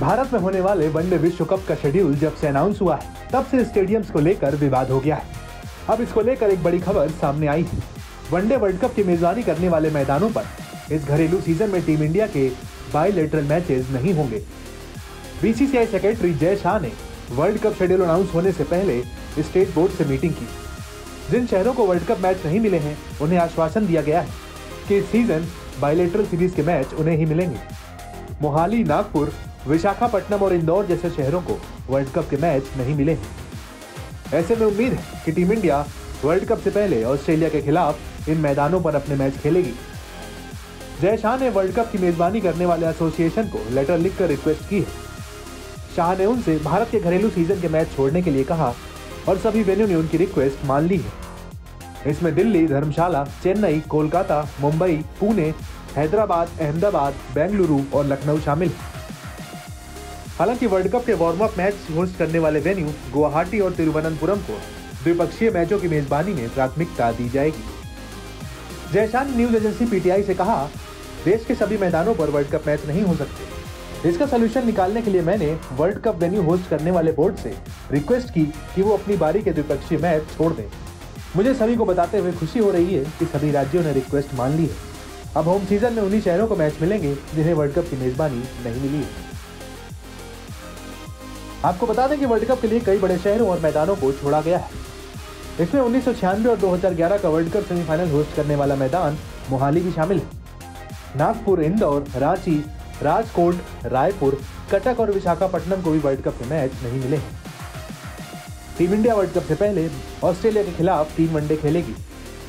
भारत में होने वाले वनडे विश्व कप का शेड्यूल जब से अनाउंस हुआ है, तब से स्टेडियम्स को लेकर विवाद हो गया है। अब इसको लेकर एक बड़ी खबर सामने आई है। वनडे वर्ल्ड कप की मेजबानी करने वाले मैदानों पर इस घरेलू सीज़न में टीम इंडिया के बायलेटरल मैचेस नहीं होंगे। बीसीसीआई सेक्रेटरी जय शाह ने वर्ल्ड कप शेड्यूल अनाउंस होने से पहले स्टेट बोर्ड से मीटिंग की। जिन शहरों को वर्ल्ड कप मैच नहीं मिले हैं, उन्हें आश्वासन दिया गया है कि इस सीज़न बायलेटरल सीरीज़ के मैच उन्हें ही मिलेंगे। मोहाली, नागपुर विशाखापट्टनम और इंदौर जैसे शहरों को वर्ल्ड कप के मैच नहीं मिले हैं। ऐसे में उम्मीद है कि टीम इंडिया वर्ल्ड कप से पहले ऑस्ट्रेलिया के खिलाफ इन मैदानों पर अपने मैच खेलेगी। जय शाह ने वर्ल्ड कप की मेजबानी करने वाले एसोसिएशन को लेटर लिखकर रिक्वेस्ट की है। शाह ने उनसे भारत के घरेलू सीज़न के मैच छोड़ने के लिए कहा और सभी वेन्यू ने उनकी रिक्वेस्ट मान ली है। इसमें दिल्ली, धर्मशाला, चेन्नई, कोलकाता, मुंबई, पुणे, हैदराबाद, अहमदाबाद, बेंगलुरु और लखनऊ शामिल हैं। हालाँकि वर्ल्ड कप के वार्म अप मैच होस्ट करने वाले वेन्यू गुवाहाटी और तिरुवनंतपुरम को द्विपक्षीय मैचों की मेजबानी में प्राथमिकता दी जाएगी। जयशान न्यूज़ एजेंसी पीटीआई से कहा, देश के सभी मैदानों पर वर्ल्ड कप मैच नहीं हो सकते। इसका सोल्यूशन निकालने के लिए मैंने वर्ल्ड कप वेन्यू होस्ट करने वाले बोर्ड से रिक्वेस्ट की कि वो अपनी बारी के द्विपक्षीय मैच छोड़ दें। मुझे सभी को बताते हुए खुशी हो रही है कि सभी राज्यों ने रिक्वेस्ट मान ली है। अब होम सीज़न में उन्हीं शहरों को मैच मिलेंगे जिन्हें वर्ल्ड कप की मेजबानी नहीं मिली है। आपको बता दें कि वर्ल्ड कप के लिए कई बड़े शहरों और मैदानों को छोड़ा गया है। इसमें उन्नीस सौ छियानवे और 2011 का वर्ल्ड कप सेमीफाइनल होस्ट करने वाला मैदान मोहाली भी शामिल है। नागपुर, इंदौर, रांची, राजकोट, रायपुर, कटक और विशाखापट्टनम को भी वर्ल्ड कप के मैच नहीं मिले हैं। टीम इंडिया वर्ल्ड कप से पहले ऑस्ट्रेलिया के खिलाफ तीन वनडे खेलेगी।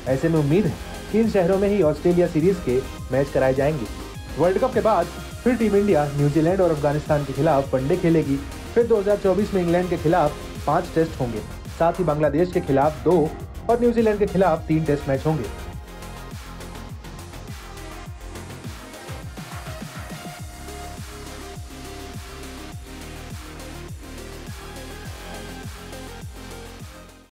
ऐसे में उम्मीद है कि इन शहरों में ही ऑस्ट्रेलिया सीरीज़ के मैच कराए जाएँगे। वर्ल्ड कप के बाद फिर टीम इंडिया, न्यूजीलैंड और अफ़गानिस्तान के खिलाफ वनडे खेलेगी। फिर 2024 में इंग्लैंड के खिलाफ पाँच टेस्ट होंगे। साथ ही बांग्लादेश के खिलाफ दो और न्यूजीलैंड के खिलाफ तीन टेस्ट मैच होंगे।